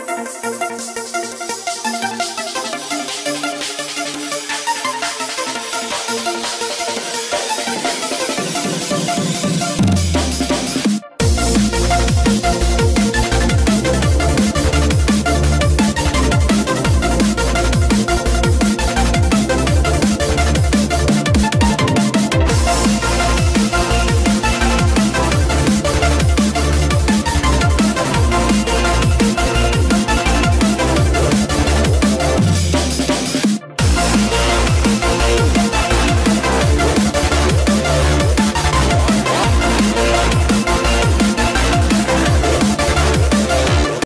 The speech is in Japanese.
フフフフ。